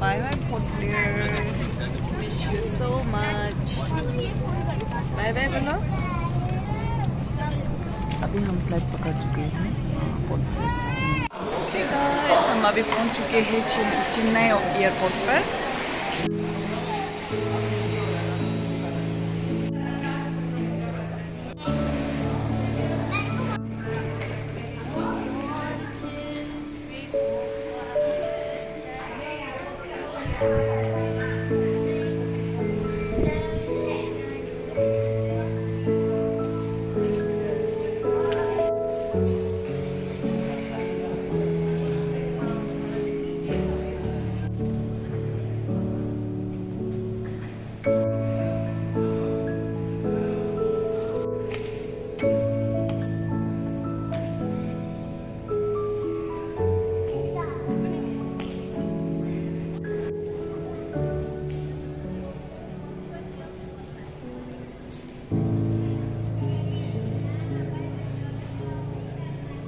Bye bye Port Blair. Miss you so much. Bye bye बोलो. अभी हम flight पकड़ चुके हैं ओके गाइस हम अभी पहुँच चुके हैं चेन्नई एयरपोर्ट पर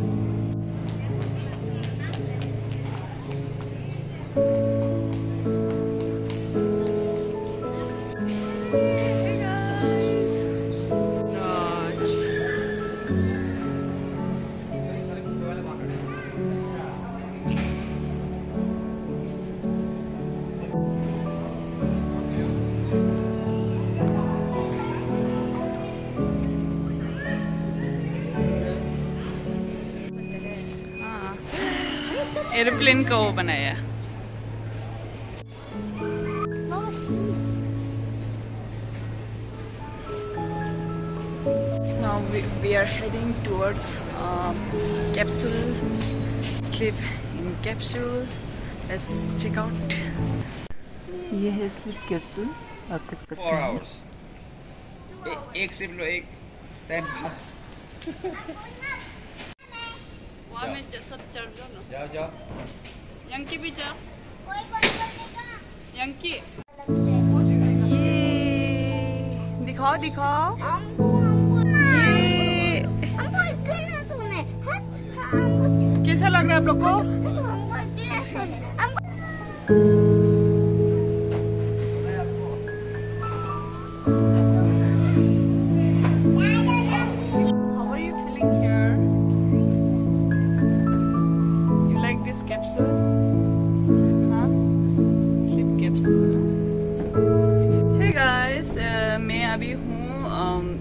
Amen. एरोप्लेन का वो बनाया Now we, we are heading towards um, capsule sleep in capsule. Let's check out. ये है sleep capsule आप देख सकते फोर हैं आवर्स एक सिर्फ लो एक टाइम पास वहाँ में सब चढ़ जाओ ना। जाओ जाओ यंकी भी जाओ यंकी। ये दिखाओ दिखाओ। हमको हमको ये। हमको इतना सुने हमको कैसा लग रहा है आप लोग को?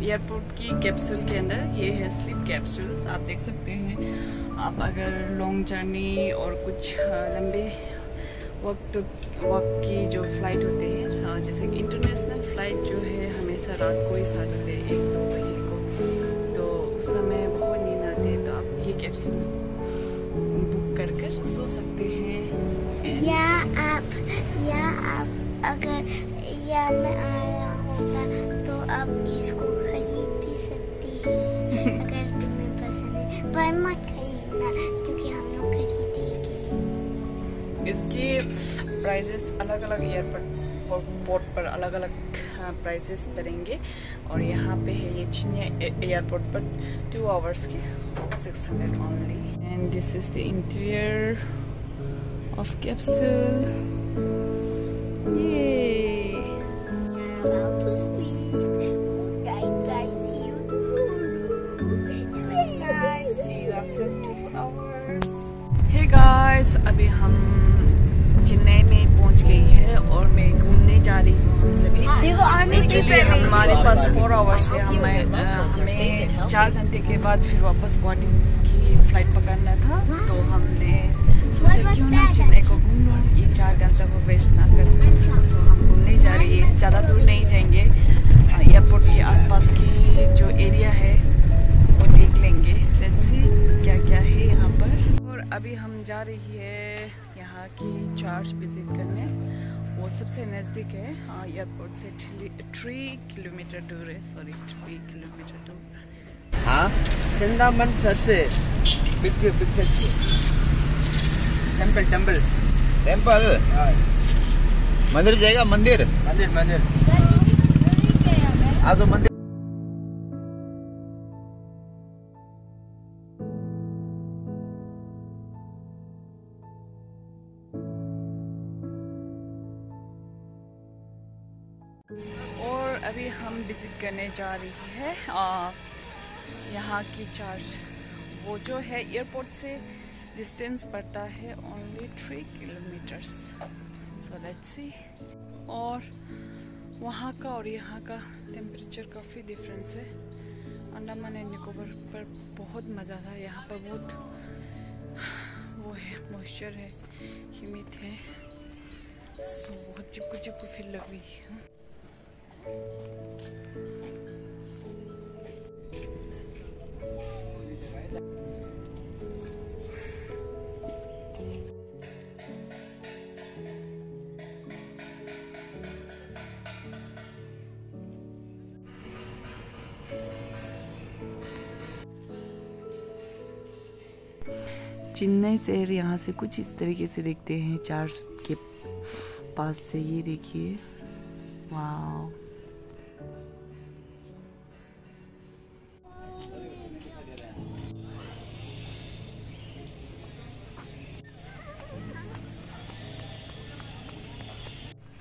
एयरपोर्ट की कैप्सूल के अंदर, ये है स्लीप कैप्सूल्स आप देख सकते हैं। आप अगर लॉन्ग जर्नी और कुछ लंबे वक्त वक्त की जो फ़्लाइट होते हैं जैसे इंटरनेशनल फ़्लाइट जो है, हमेशा रात को ही स्टार्ट होते हैं, एक दो बजे को। तो उस समय बहुत नींद आती है तो आप ये कैप्सूल बुक कर कर सो सकते हैं। या आप या आप अगर, या मैं आ रहा होगा तो आप इसको खरीद भी सकती हैं अगर तुम्हें पसंद है। पर मत खरीदना क्योंकि हम लोग खरीदेंगे इसके प्राइजेस अलग अलग एयरपोर्ट पोर्ट पर अलग अलग प्राइजेस पड़ेंगे। और यहाँ पे है ये चीनी एयरपोर्ट पर टू आवर्स के six hundred only and this is the interior of capsule ये You're about to sleep. अभी हम चेन्नई में पहुँच गई है और मैं घूमने जा रही हूँ हम सभी। एक्चुअली हमारे पास फोर आवर्स है। हमें हमें चार घंटे के बाद फिर वापस गुवाहाटी की फ़्लाइट पकड़ना था तो हमने सोचा क्यों ना चेन्नई को घूम लो ये चार घंटे को वेस्ट ना कर सो हम घूमने जा रही है ज़्यादा दूर नहीं जाएँगे। एयरपोर्ट के आसपास की जो एरिया है वो देख लेंगे। लेट्स सी क्या क्या है यहाँ पर। और अभी हम जा रही है की विज़िट करने। वो सबसे नज़दीक है हाँ एयरपोर्ट से थ्री किलोमीटर दूर है सॉरी थ्री किलोमीटर दूर। हाँ? चंदामन सर से बिग बिग से। Temple temple. टेंपल? मंदिर जाएगा? मंदिर? मंदिर मंदिर। आज मंदिर जा रही है। यहाँ की चर्च वो जो है एयरपोर्ट से डिस्टेंस पड़ता है only three kilometres so let's see और वहाँ का और यहाँ का टेम्परेचर काफ़ी डिफरेंस है। अंडमान एंड निकोबर पर बहुत मज़ा था। यहाँ पर बहुत वो है मॉइस्चर है ह्यूमिड है। सो बहुत चिपकू चिपकू फील लग रही है। चेन्नई शहर यहाँ से कुछ इस तरीके से देखते हैं चार्ज के पास से ये देखिए। वाह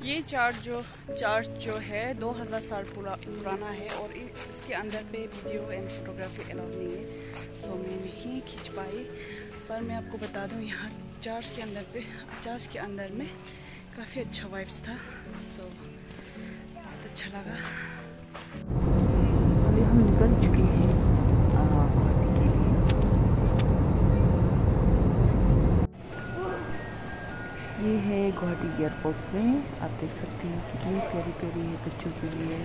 ये चार्ज जो चार्ज जो है 2000 साल पुरा, पुराना है और इसके अंदर पे वीडियो एंड फोटोग्राफी अलाउ नहीं है। तो मैं नहीं खींच पाई। पर मैं आपको बता दूँ यहाँ चार्ज के अंदर पे चार्ज के अंदर में काफ़ी अच्छा वाइब्स था। सो बहुत अच्छा लगा। गुवाहाटी एयरपोर्ट में। आप देख सकते हैं कितनी प्यारी प्यारी है बच्चों के लिए।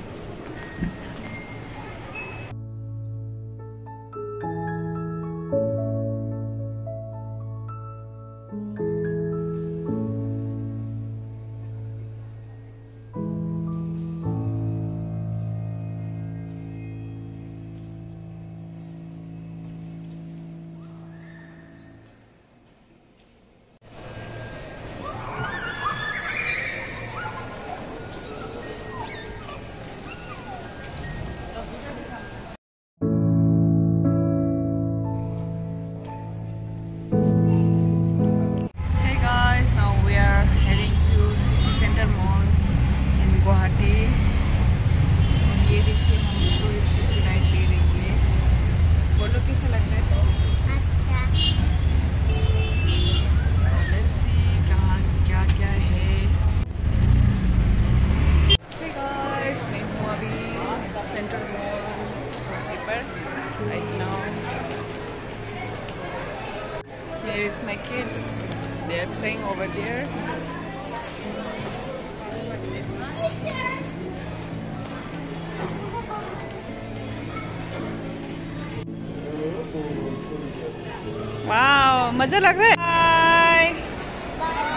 Wow, मज़ा लग रहा है बाय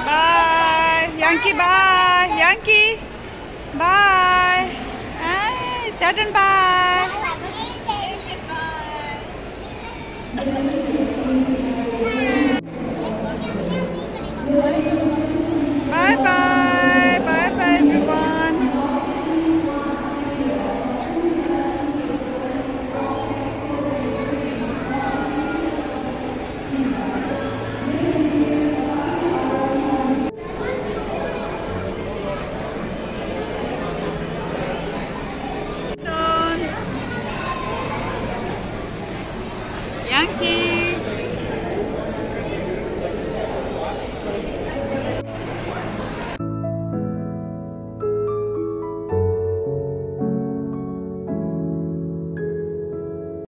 बाय यांकी बाय यांकी बाय टाटन बाय